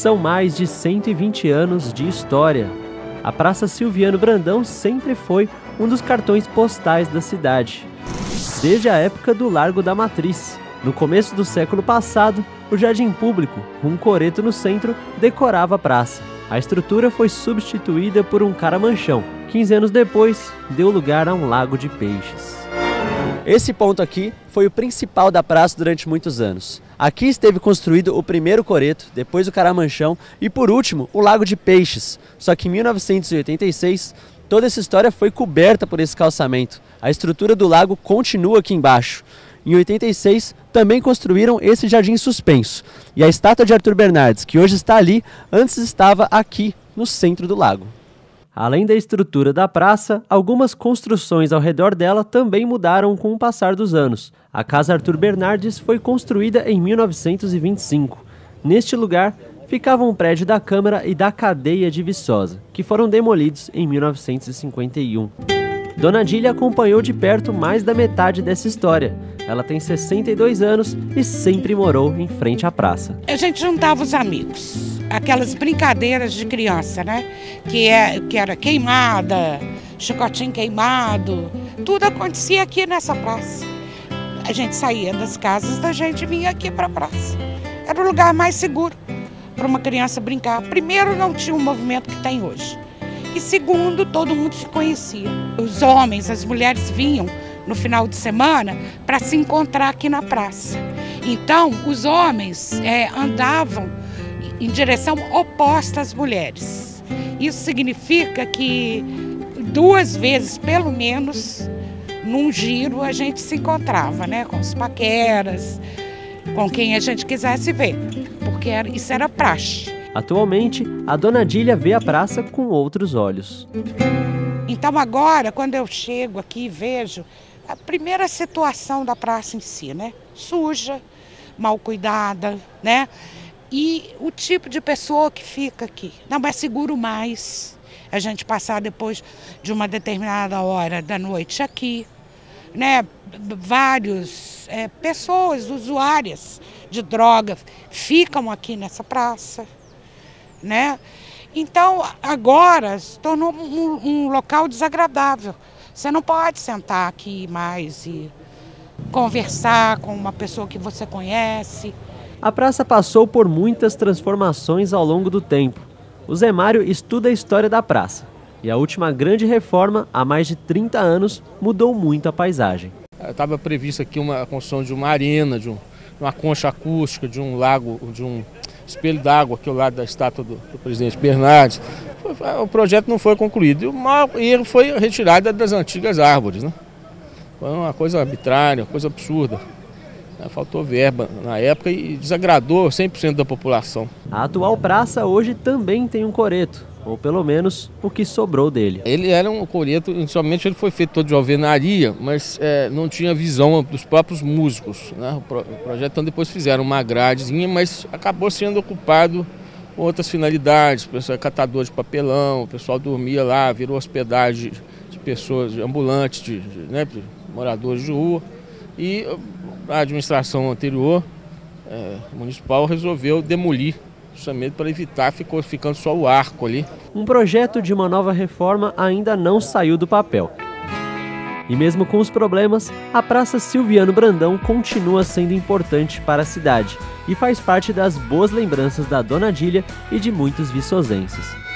são mais de 120 anos de história. A Praça Silviano Brandão sempre foi um dos cartões postais da cidade, desde a época do Largo da Matriz. No começo do século passado, o jardim público, com um coreto no centro, decorava a praça. A estrutura foi substituída por um caramanchão. 15 anos depois, deu lugar a um lago de peixes. Esse ponto aqui foi o principal da praça durante muitos anos. Aqui esteve construído o primeiro coreto, depois o caramanchão e por último o lago de peixes. Só que em 1986 toda essa história foi coberta por esse calçamento. A estrutura do lago continua aqui embaixo. Em 86 também construíram esse jardim suspenso. E a estátua de Arthur Bernardes, que hoje está ali, antes estava aqui no centro do lago. Além da estrutura da praça, algumas construções ao redor dela também mudaram com o passar dos anos. A Casa Arthur Bernardes foi construída em 1925. Neste lugar ficava um prédio da Câmara e da Cadeia de Viçosa, que foram demolidos em 1951. Dona Dília acompanhou de perto mais da metade dessa história. Ela tem 62 anos e sempre morou em frente à praça. A gente juntava os amigos, aquelas brincadeiras de criança, né? Que, é, que era queimada, chicotinho queimado, tudo acontecia aqui nessa praça. A gente saía das casas da gente vinha aqui para a praça. Era o lugar mais seguro para uma criança brincar. Primeiro, não tinha o movimento que tem hoje. E segundo, todo mundo se conhecia. Os homens, as mulheres vinham no final de semana para se encontrar aqui na praça. Então, os homens é, andavam em direção oposta às mulheres. Isso significa que duas vezes, pelo menos, num giro, a gente se encontrava, né? Com os paqueras, com quem a gente quisesse ver, porque era, isso era praxe. Atualmente, a dona Dília vê a praça com outros olhos. Então agora, quando eu chego aqui e vejo a primeira situação da praça em si, né? Suja, mal cuidada, né? E o tipo de pessoa que fica aqui. Não é seguro mais a gente passar depois de uma determinada hora da noite aqui, né? Vários é, pessoas usuárias de drogas ficam aqui nessa praça né? Então, agora se tornou um, um local desagradável. Você não pode sentar aqui mais e conversar com uma pessoa que você conhece. A praça passou por muitas transformações ao longo do tempo. O Zé Mário estuda a história da praça. E a última grande reforma, há mais de 30 anos, mudou muito a paisagem. Estava prevista aqui uma construção de uma arena, de, um, uma concha acústica, de um lago, de um espelho d'água aqui ao lado da estátua do, do, presidente Bernardes. O projeto não foi concluído. E o maior erro foi a retirada das antigas árvores. Né? Foi uma coisa arbitrária, uma coisa absurda. Né? Faltou verba na época e desagradou 100% da população. A atual praça hoje também tem um coreto ou pelo menos o que sobrou dele. Ele era um coreto, inicialmente ele foi feito todo de alvenaria, mas é, não tinha visão dos próprios músicos. Né? O, pro, o, projeto então depois fizeram uma gradezinha, mas acabou sendo ocupado com outras finalidades, o pessoal catador de papelão, o pessoal dormia lá, virou hospedagem de pessoas, de ambulantes, de, de, né, de moradores de rua. E a administração anterior, é, municipal, resolveu demolir justamente para evitar ficou ficando só o arco ali. Um projeto de uma nova reforma ainda não saiu do papel. E mesmo com os problemas, a Praça Silviano Brandão continua sendo importante para a cidade e faz parte das boas lembranças da Dona Dília e de muitos viçosenses.